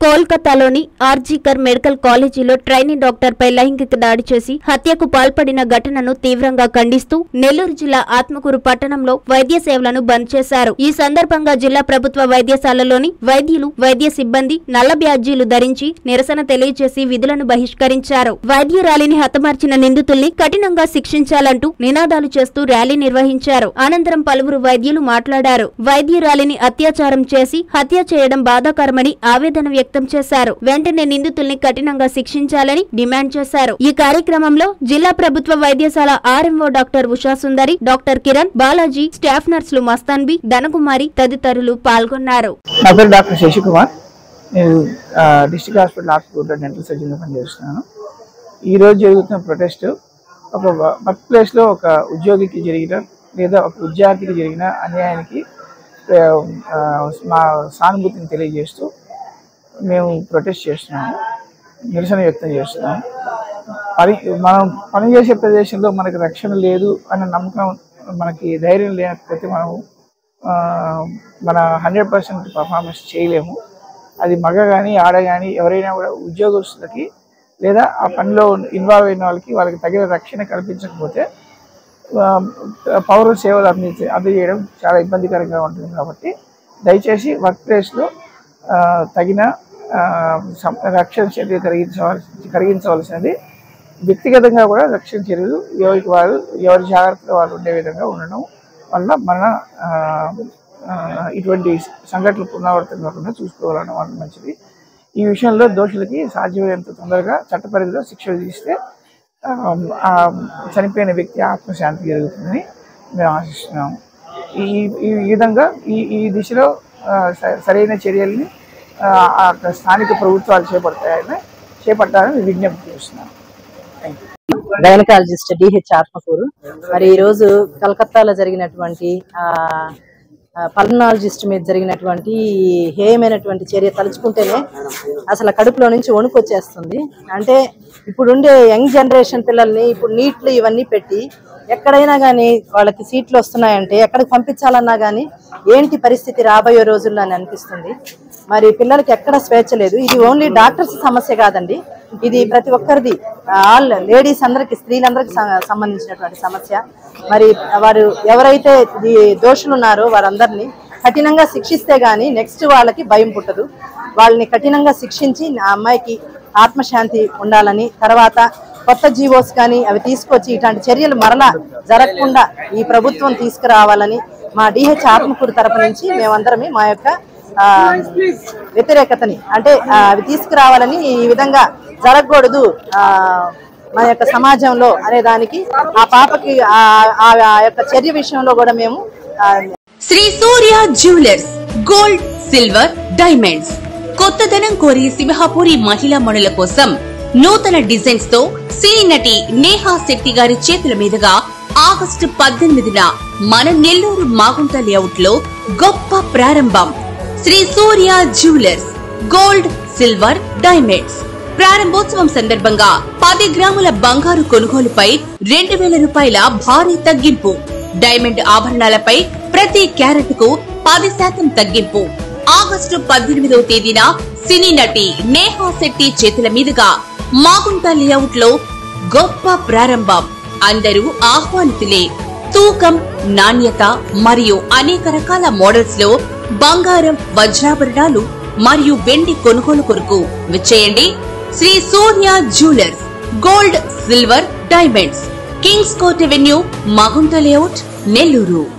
కోల్కతాలోని ఆర్జీకర్ మెడికల్ కాలేజీలో ట్రైనీ డాక్టర్పై లైంగిక దాడి చేసి హత్యకు పాల్పడిన ఘటనను తీవ్రంగా ఖండిస్తూ నెల్లూరు జిల్లా ఆత్మకూరు పట్టణంలో వైద్య సేవలను బంద్ చేశారు. ఈ సందర్భంగా జిల్లా ప్రభుత్వ వైద్యశాలలోని వైద్యులు వైద్య సిబ్బంది నల్ల బ్యాడ్జీలు ధరించి నిరసన తెలియజేసి విధులను బహిష్కరించారు. వైద్యురాలిని హతమార్చిన నిందితుల్ని కఠినంగా శిక్షించాలంటూ నినాదాలు చేస్తూ ర్యాలీ నిర్వహించారు. అనంతరం పలువురు వైద్యులు మాట్లాడారు. వైద్యురాలిని అత్యాచారం చేసి హత్య చేయడం బాధాకరమని ఆవేదన వ్యక్తం వ్యక్తం చేశారు. వెంటనే నిందితుల్ని కఠినంగా శిక్షించాలని డిమాండ్ చేశారు. ఈ కార్యక్రమంలో జిల్లా ప్రభుత్వ వైద్యశాల RMO doctor Usha Sundari doctor Kiran Balaji staff నర్సులు మస్తాన్బి ధనకుమారి తదితరులు పాల్గొన్నారు. డాక్టర్ శశికుమార్. నేను ఆ, హాస్పిటల్ ఆత్మకూరులో డెంటల్ సర్జన్గా పనిచేస్తున్నాను. ఈరోజు జరుగుతున్న ప్రొటెస్ట్ ఒక వర్క్ ప్లేస్లో ఒక ఉద్యోగికి జరిగిన లేదా ఒక విద్యార్థికి జరిగిన అన్యాయానికి మా సానుభూతిని తెలియజేస్తూ మేము ప్రొటెస్ట్ చేస్తున్నాము. నిరసన వ్యక్తం చేస్తున్నాము. పని మనం పనిచేసే ప్రదేశంలో మనకి రక్షణ లేదు అనే నమ్మకం మనకి ధైర్యం లేకపోతే మనం మన హండ్రెడ్ పర్సెంట్ పర్ఫార్మెన్స్ చేయలేము. అది మగ కానీ ఆడ కానీ ఎవరైనా కూడా ఉద్యోగస్తులకి లేదా ఆ పనిలో ఇన్వాల్వ్ అయిన వాళ్ళకి వాళ్ళకి తగిన రక్షణ కల్పించకపోతే పౌర సేవలు అందించే అందజేయడం చాలా ఇబ్బందికరంగా ఉంటుంది కాబట్టి దయచేసి వర్క్ ప్లేస్లో తగిన రక్షణ చర్యలు కలిగించవలసి కలిగించవలసినది. వ్యక్తిగతంగా కూడా రక్షణ చర్యలు ఎవరికి వారు ఎవరి జాగ్రత్తలో వాళ్ళు ఉండే విధంగా ఉండడం వల్ల మన ఇటువంటి సంఘటనలు పునరావృతం కాకుండా చూసుకోవాలన్న వాళ్ళు మంచిది. ఈ విషయంలో దోషులకి సాధ్యమైనంత తొందరగా చట్టపరిధిలో శిక్ష విధిస్తే చనిపోయిన వ్యక్తి ఆత్మశాంతి జరుగుతుందని మేము ఆశిస్తున్నాము. ఈ ఈ విధంగా ఈ ఈ దిశలో స- సరైన చర్యల్ని స్థానిక ప్రభుత్వాలు చేపడతాయని చేపట్టాలని విజ్ఞప్తి చేస్తున్నాను. Thank you gynaecologist DH Atmakur. మరి ఈ రోజు కలకత్తాలో జరిగినటువంటి ఆ పల్మనాలజిస్ట్ మీద జరిగినటువంటి హేయమైనటువంటి చర్య తలుచుకుంటేనే అసలు కడుపులో నుంచి వణుకు వచ్చేస్తుంది అంటే ఇప్పుడుండే యంగ్ జనరేషన్ పిల్లల్ని ఇప్పుడు నీట్లు ఇవన్నీ పెట్టి ఎక్కడైనా కానీ వాళ్ళకి సీట్లు వస్తున్నాయంటే ఎక్కడికి పంపించాలన్నా కానీ ఏంటి పరిస్థితి రాబోయే రోజుల్లో అని అనిపిస్తుంది. మరి పిల్లలకి ఎక్కడ స్వేచ్ఛ లేదు. ఇది ఓన్లీ డాక్టర్స్ సమస్య కాదండి. ఇది ప్రతి ఒక్కరిది. ఆల్ లేడీస్ అందరికి స్త్రీలందరికి సంబంధించినటువంటి సమస్య. మరి వారు ఎవరైతే ఈ దోషులు ఉన్నారో వారందరినీ కఠినంగా శిక్షిస్తే గానీ నెక్స్ట్ వాళ్ళకి భయం పుట్టదు. వాళ్ళని కఠినంగా శిక్షించి నా అమ్మాయికి ఆత్మశాంతి ఉండాలని తర్వాత కొత్త జీవోస్ కానీ అవి తీసుకొచ్చి ఇట్లాంటి చర్యలు మరలా జరగకుండా ఈ ప్రభుత్వం తీసుకురావాలని మా డిహెచ్ ఆత్మకూరు తరపు నుంచి మేమందరమే మా యొక్క వ్యతిరేకతని. అంటే అవి తీసుకురావాలని ఈ విధంగా జరగకూడదు మన యొక్క సమాజంలో అనే దానికి ఆ పాపకి ఆ ఆ- యొక్క చర్య విషయంలో కూడా మేము Shri Surya jewellers gold silver diamonds. కొత్తదనం కోరి సింహాపూరి మహిళా మణుల కోసం నూతన డిజైన్స్తో సినీ నటి నేహా శెట్టి గారి చేతుల మీదుగా ఆగస్టు పద్దెనిమిదిన మన నెల్లూరు మాగుంట లేఅవుట్లో గొప్ప ప్రారంభం. Shri Surya jewellers gold silver diamonds. ప్రారంభోత్సవం సందర్భంగా పది గ్రాముల బంగారు కొనుగోలుపై రెండు వేల రూపాయల భారీ తగ్గింపు. డైమండ్ ఆభరణాలపై ప్రతి క్యారెట్కు పది శాతం తగ్గింపు. ఆగస్టు పద్దెనిమిదవ తేదీన సినీ నటి నేహా శెట్టి చేతుల మీదుగా మాగుంట లేఅవుట్లో గొప్ప ప్రారంభం. అందరూ ఆహ్వానితులే. తూకం నాణ్యత మరియు అనేక రకాల మోడల్స్లో బంగారం వజ్రాభరణాలు మరియు వెండి కొనుగోలు కొరకు విచ్చేయండి. Shri Surya jewellers gold silver diamonds kings court avenue Magunta layout Nellore.